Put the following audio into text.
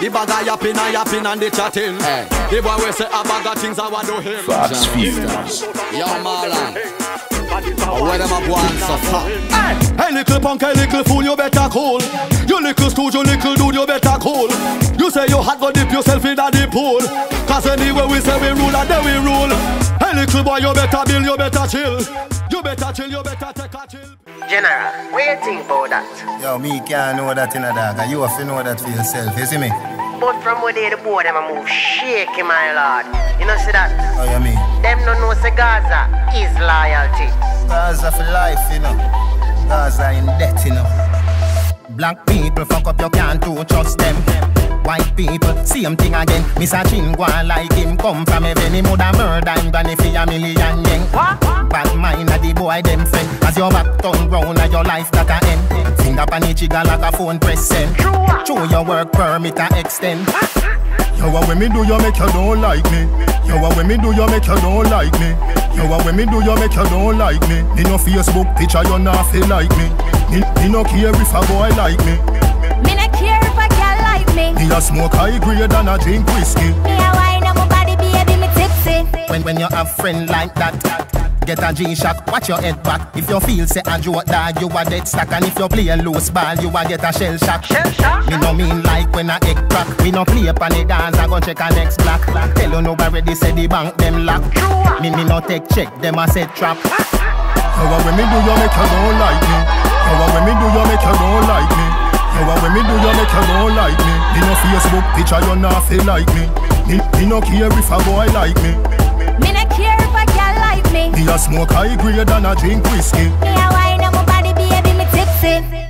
The bag a yapping and yapping and the chatting. Hey. The boy we say a bag of things I want to him. Fox Fuse. Yo, Marlon. Oh, where them a go and suffer? Hey, hey, little punk, hey, little fool, you better cool. You little stooge, you little dude, you better cool. You say you hot, go dip yourself in the pool. Cause anyway we say we rule and then we rule. Hey, little boy, you better build, you better chill. You better chill, you better take chill. General, what you think about that? Yo, me can't know that in a dog, you have to know that for yourself, you see me? But from where they the board, them a move shaky, my lord. You know see that? How you mean? Them no know say Gaza is loyalty. Gaza for life, you know. Gaza in debt, you know. Black people fuck up, you can't do trust them. White people, same thing again. Mr. Chin go on like him come from heaven. He woulda murder him granny for a million yen. Bad mind of the boy them friend. As your back turn round and your life that a end. Finger pan the trigger like a phone press send. Show your work permit a extend. Yo, what when me do you make you don't like me? Yo, what when me do you make you don't like me? Yo, what when me do you make you don't like me? Me no Facebook picture you not feel like me. Me, me no care if a boy like me. Me not care if a girl like me. Me a smoke high grade and a drink whiskey. Me a wine on my body, baby, me tipsy. When when you have friend like that, get a G-Shock, watch your head back. If you feel say a joke dog, you a dead stack. And if you play a loose ball, you a get a shell shock. Shell shock? Me no mean like when a egg crack. We no play upon the dance, I go check a next block. Tell you no already say the bank them lock. Me me no take check, them a set trap. Yo, what when me do you make you don't like me? Yo, what when me do you make you don't like me? Yo, what when me do you make you don't like me? Me no Facebook picture, you not feel like me. Me, me no care if a boy like me. Me a smoke high grade and a drink whiskey. Me a wine and my body, baby, me tipsy.